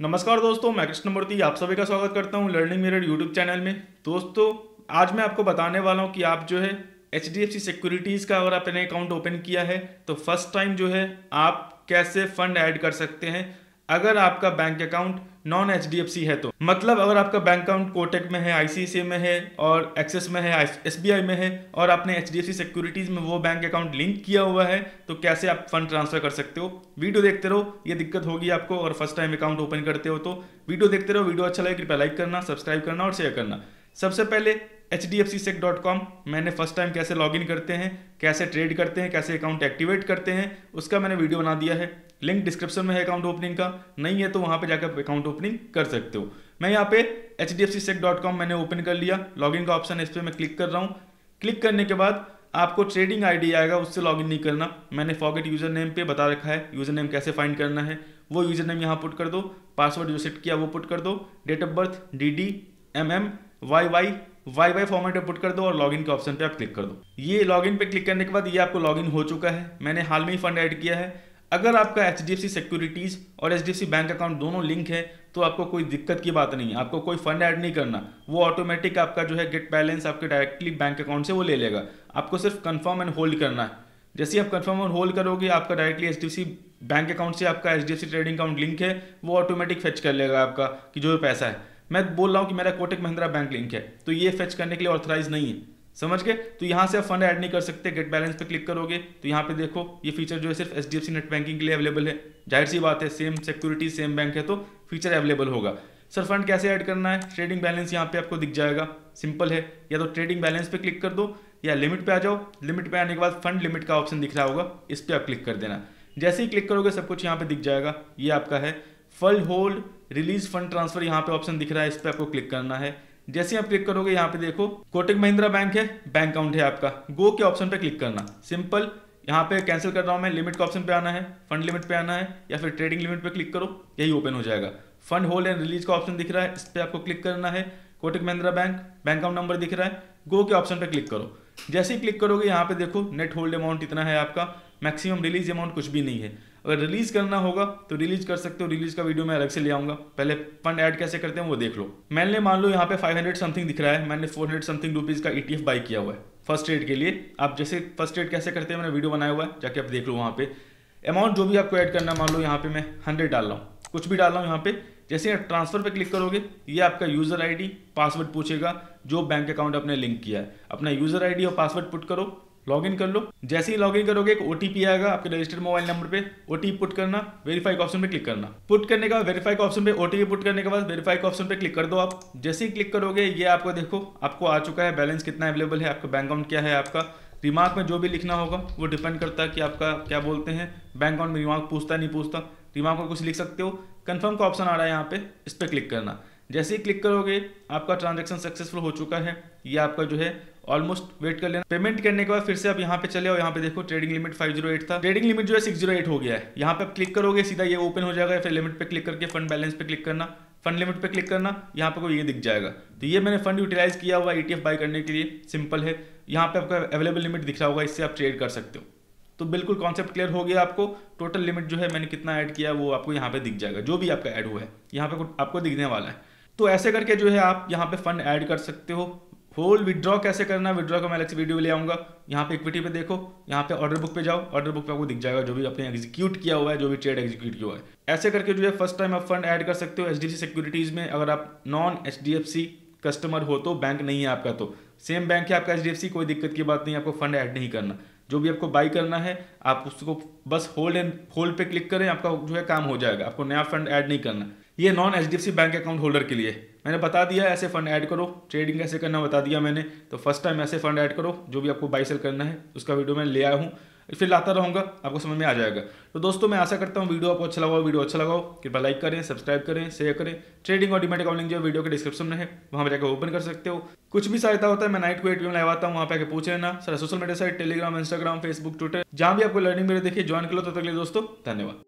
नमस्कार दोस्तों, मैं कृष्ण मूर्ति आप सभी का स्वागत करता हूँ लर्निंग मिरर यूट्यूब चैनल में। दोस्तों, आज मैं आपको बताने वाला हूँ कि आप जो है H D F C securities का अगर आपने अकाउंट ओपन किया है तो फ़र्स्ट टाइम जो है आप कैसे फंड ऐड कर सकते हैं। अगर आपका बैंक अकाउंट नॉन एच है तो। मतलब अगर आपका बैंक अकाउंट कोटेक में है आई में है और एक्सेस में है एस बी आई में है और आपने H D F C securities में वो बैंक अकाउंट लिंक किया हुआ है तो कैसे आप फंड ट्रांसफ़र कर सकते हो? वीडियो देखते रहो, ये दिक्कत होगी आपको और फ़र्स्ट टाइम अकाउंट ओपन करते हो तो। वीडियो देखते रहो वीडियो अच्छा लगे, कृपया लाइक करना सब्सक्राइब करना और शेयर करना। सबसे पहले H D F C sec dot com, मैंने फ़र्स्ट टाइम कैसे लॉगिन करते हैं, कैसे ट्रेड करते हैं, कैसे अकाउंट एक्टिवेट करते हैं, उसका मैंने वीडियो बना दिया है। लिंक डिस्क्रिप्शन में है अकाउंट ओपनिंग का, नहीं है तो वहाँ पे जाकर अकाउंट ओपनिंग कर सकते हो। मैं यहाँ पे H D F C sec dot com मैंने ओपन कर लिया, लॉगिन का ऑप्शन इस पर मैं क्लिक कर रहा हूँ। क्लिक करने के बाद आपको ट्रेडिंग आईडी आएगा, उससे लॉगिन नहीं करना। मैंने फॉगेट यूज़र नेम पे बता रखा है यूज़र नेम कैसे फाइंड करना है, वो यूज़र नेम यहाँ पुट कर दो, पासवर्ड जो सेट किया वो पुट कर दो, date of birth D D M M Y Y Y Y format पे पुट कर दो और लॉगिन के ऑप्शन पे आप क्लिक कर दो। ये लॉगिन पे क्लिक करने के बाद ये आपको लॉगिन हो चुका है। मैंने हाल में ही फंड ऐड किया है। अगर आपका H D F C securities और H D F C bank account दोनों लिंक है तो आपको कोई दिक्कत की बात नहीं है। आपको कोई फंड ऐड नहीं करना। वो ऑटोमेटिक आपका जो है गेट बैलेंस आपके डायरेक्टली बैंक अकाउंट से वो ले लेगा। आपको सिर्फ़ कन्फर्म एंड होल्ड करना है। जैसे आप कन्फर्म एंड होल्ड करोगे, आपका directly H C bank account से आपका H D F C trading account link है, वो ऑटोमेटिक फेच कर लेगा आपका कि जो पैसा है। मैं बोल रहा हूँ कि मेरा कोटक महिंद्रा बैंक लिंक है तो ये फेच करने के लिए ऑथराइज नहीं है। समझ गए? तो यहाँ से आप फंड ऐड नहीं कर सकते गेट बैलेंस पे क्लिक करोगे तो यहाँ पे देखो, ये फीचर जो है सिर्फ़ सी नेट बैंकिंग के लिए अवेलेबल है। ज़ाहिर सी बात है सेम सिक्योरिटी सेम बैंक है तो फीचर अवेलेबल होगा। सर फंड कैसे ऐड करना है? ट्रेडिंग बैलेंस यहाँ पे आपको दिख जाएगा। सिंपल है। या तो ट्रेडिंग बैलेंस पे क्लिक कर दो, या लिमिट पे आ जाओ। लिमिट पे आने के बाद फंड लिमिट का ऑप्शन दिख रहा होगा, इस पर आप क्लिक कर देना। जैसे ही क्लिक करोगे, सब कुछ यहाँ पे दिख जाएगा। ये आपका है। फल होल्ड रिलीज़ फंड ट्रांसफ़र यहाँ पे ऑप्शन दिख रहा है, इस पर आपको क्लिक करना है। जैसे आप क्लिक करोगे, यहाँ पे देखो, कोटक महिंद्रा बैंक है, बैंक अकाउंट है आपका। गो के ऑप्शन पे क्लिक करना। सिंपल, यहाँ पे कैंसिल कर रहा हूँ मैं लिमिट के ऑप्शन पे आना है फंड लिमिट पे आना है, या फिर ट्रेडिंग लिमिट पे क्लिक करो, यही ओपन हो जाएगा। फंड होल्ड एंड रिलीज़ का ऑप्शन दिख रहा है, इस पर आपको क्लिक करना है। Kotak Mahindra bank bank account number दिख रहा है गो के ऑप्शन पे क्लिक करो। जैसे ही क्लिक करोगे, यहाँ पे देखो नेट होल्ड अमाउंट इतना है आपका मैक्सिमम रिलीज़ अमाउंट कुछ भी नहीं है। अगर रिलीज़ करना होगा तो रिलीज़ कर सकते हो। रिलीज़ का वीडियो मैं अलग से ले आऊँगा। पहले फंड ऐड कैसे करते हैं, वो देख लो। मैंने मान लो यहाँ पे 500 समथिंग दिख रहा है। मैंने 400 समथिंग रुपीज़ का ईटीएफ बाई किया हुआ है। फ़र्स्ट एड के लिए। आप जैसे फ़र्स्ट एड कैसे करते हैं, मैंने वीडियो बनाया हुआ है। जाके आप देख लो वहाँ पे। अमाउंट जो भी आपको ऐड करना, मान लो यहाँ पे मैं हंड्रेड डाल रहा हूँ। कुछ भी डाल रहा हूँ यहाँ पे। जैसे आप ट्रांसफ़र पे क्लिक करोगे, ये आपका यूज़र आईडी पासवर्ड पूछेगा, जो बैंक अकाउंट आपने लिंक किया है। अपना यूज़र आईडी और पासवर्ड पुट करो। लॉगिन कर लो। जैसे ही लॉगिन करोगे, एक ओटीपी आएगा आपके रजिस्टर्ड मोबाइल नंबर पे। ओटीपी पुट करना वेरीफाई ऑप्शन पे क्लिक करना। पुट करने का वेरीफाई के ऑप्शन पे ओटीपी पुट करने के बाद वेरीफाई के ऑप्शन पे क्लिक कर दो आप। जैसे ही क्लिक करोगे, ये आपको देखो, आपको आ चुका है बैलेंस कितना अवेलेबल है, आपका बैंक अकाउंट क्या है आपका। रिमार्क में जो भी लिखना होगा, वो डिपेंड करता है कि आपका क्या बोलते हैं। बैंक अकाउंट में रिमार्क पूछता नहीं पूछता। रिमार्क में कुछ लिख सकते हो। कन्फर्म का ऑप्शन आ रहा है यहाँ पे, इस पर क्लिक करना। जैसे ही क्लिक करोगे, आपका ट्रांजेक्शन सक्सेसफुल हो चुका है। ये आपका जो है ऑलमोस्ट वेट कर लेना। पेमेंट करने के बाद फिर से आप यहाँ पे चले और यहाँ पे देखो ट्रेडिंग लिमिट 508 था। ट्रेडिंग लिमिट जो है 608 हो गया है। यहाँ पे आप क्लिक करोगे, सीधा ये ओपन हो जाएगा। फिर लिमिट पे क्लिक करके फंड बैलेंस पे क्लिक करना। फंड लिमिट पे क्लिक करना। यहाँ पे को ये दिख जाएगा। तो ये मैंने फंड यूटिलाइज किया हुआ ई बाई करने के लिए। सिंपल है। यहाँ पे आपका अवेलेबल लिमिट दिख रहा होगा। इससे आप ट्रेड कर सकते हो। तो बिल्कुल कॉन्सेप्ट क्लियर हो गया आपको। टोटल लिमिट जो है, मैंने कितना ऐड किया वो आपको यहाँ पे दिख जाएगा। जो भी आपका ऐड हुआ है। यहाँ पे आपको दिखने वाला है। तो ऐसे करके जो है आप यहाँ पे फंड ऐड कर सकते हो। होल विड्रॉ कैसे करना है? विड्रॉ का मैं अलग से वीडियो ले आऊँगा। यहाँ पे इक्विटी पे देखो। यहाँ पे ऑर्डर बुक पे जाओ। ऑर्डर बुक पे आपको दिख जाएगा जो भी आपने एग्जीक्यूट किया हुआ है, जो भी ट्रेड एग्जीक्यूट किया हुआ है। ऐसे करके जो है फ़र्स्ट टाइम आप फंड ऐड कर सकते हो एच सिक्योरिटीज में। अगर आप नॉन एचडीएफसी कस्टमर हो तो बैंक नहीं है आपका तो। सेम बैंक है आपका एचडीएफसी कोई दिक्कत की बात नहीं आपको फंड ऐड नहीं करना। जो भी आपको बाई करना है, आप उसको बस होल्ड एंड होल्ड पे क्लिक करें, आपका जो है काम हो जाएगा। आपको नया फंड ऐड नहीं करना। ये non HDFC bank account holder के लिए। मैंने बता दिया, ऐसे फंड ऐड करो। ट्रेडिंग कैसे करना बता दिया मैंने। तो फ़र्स्ट टाइम ऐसे फंड ऐड करो, जो भी आपको बाई सेल करना है, उसका वीडियो मैं ले आया हूँ। फिर लाता रहूँगा, आपको समझ में आ जाएगा। तो दोस्तों, मैं आशा करता हूँ वीडियो आपको अच्छा लगा वीडियो अच्छा लगाओ कृपया लाइक करें सब्सक्राइब करें शेयर करें। ट्रेडिंग और डिमेट अकाउंटिंग जो वीडियो के डिस्क्रिप्शन में है, वहाँ पर जाकर ओपन कर सकते हो। कुछ भी सहायता होता है, मैं नाइट को एट पी लगाता हूँ, वहाँ पे आके पूछ लेना। Sir social media site Telegram Instagram Facebook Twitter जहाँ भी आपको लर्निंग मेरे देखिए ज्वाइन कर लो। तो तक दोस्तों, धन्यवाद।